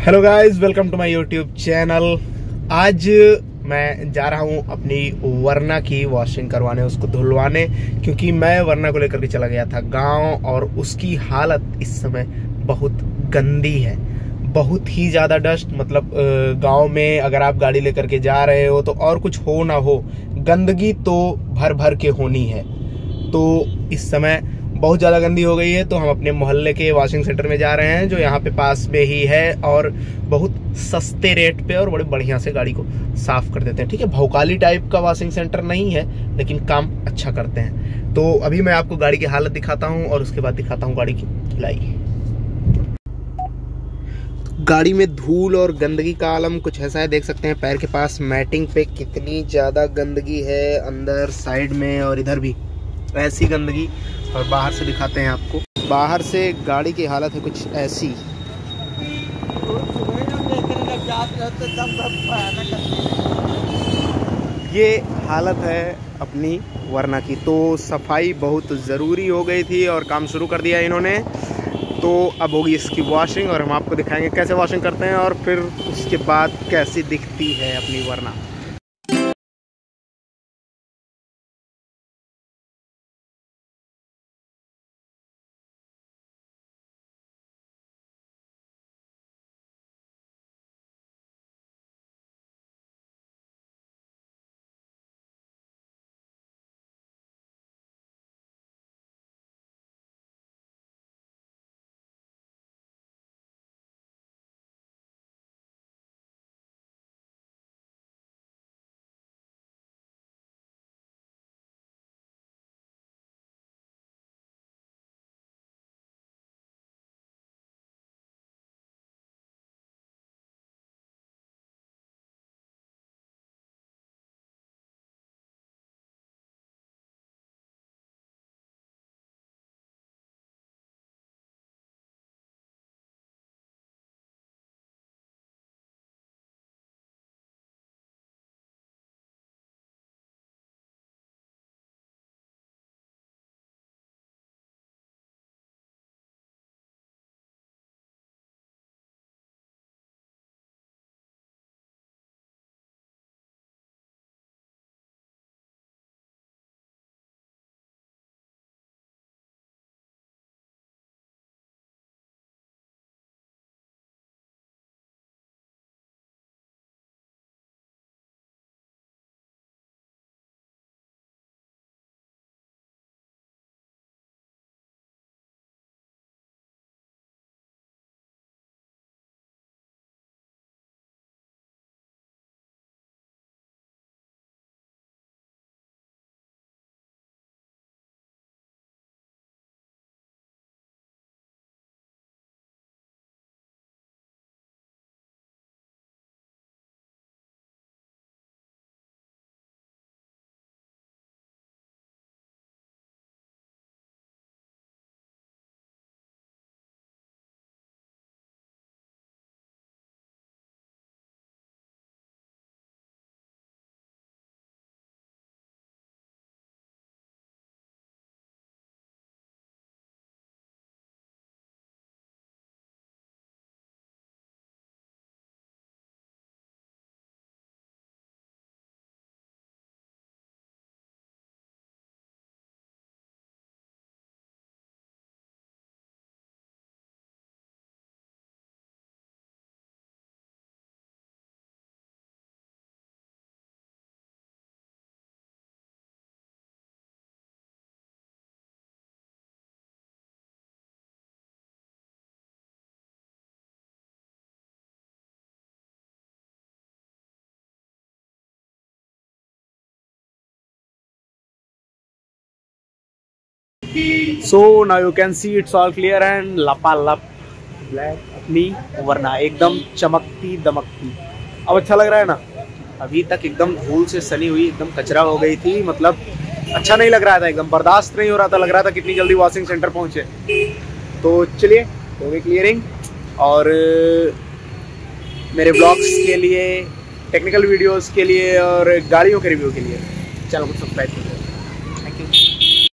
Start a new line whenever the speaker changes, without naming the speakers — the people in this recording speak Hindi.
Hello guys welcome to my YouTube channel आज मैं जा रहा हूँ अपनी वरना की वॉशिंग करवाने, उसको धुलवाने, क्योंकि मैं वरना को लेकर के चला गया था गाँव और उसकी हालत इस समय बहुत गंदी है। बहुत ही ज़्यादा डस्ट मतलब गाँव में अगर आप गाड़ी लेकर के जा रहे हो तो और कुछ हो ना हो, गंदगी तो भर भर के होनी है। तो इस समय बहुत ज़्यादा गंदी हो गई है तो हम अपने मोहल्ले के वॉशिंग सेंटर में जा रहे हैं, जो यहाँ पे पास में ही है और बहुत सस्ते रेट पे और बड़े बढ़िया से गाड़ी को साफ़ कर देते हैं। ठीक है, भौकाली टाइप का वॉशिंग सेंटर नहीं है, लेकिन काम अच्छा करते हैं। तो अभी मैं आपको गाड़ी की हालत दिखाता हूँ और उसके बाद दिखाता हूँ गाड़ी की धुलाई। गाड़ी में धूल और गंदगी का आलम कुछ ऐसा है, देख सकते हैं, पैर के पास मैटिंग पे कितनी ज़्यादा गंदगी है, अंदर साइड में और इधर भी। ऐसी गंदगी और बाहर से दिखाते हैं आपको। बाहर से गाड़ी की हालत है कुछ ऐसी। ये हालत है अपनी वरना की। तो सफ़ाई बहुत ज़रूरी हो गई थी और काम शुरू कर दिया इन्होंने। तो अब होगी इसकी वॉशिंग और हम आपको दिखाएँगे कैसे वॉशिंग करते हैं और फिर उसके बाद कैसी दिखती है अपनी वरना। So now you can see it's all clear and लपा लप ब्लैक अपनी वरना एकदम चमकती दमकती अब अच्छा लग रहा है ना अभी तक एकदम धूल से सनी हुई एकदम कचरा हो गई थी मतलब अच्छा नहीं लग रहा था एकदम बर्दाश्त नहीं हो रहा था लग रहा था कितनी जल्दी वॉशिंग सेंटर पहुँचे तो चलिए हो गई क्लियरिंग और मेरे ब्लॉग्स के लिए टेक्निकल वीडियोस के लिए और गाड़ियों के रिव्यू के लिए चैनल को सब्सक्राइब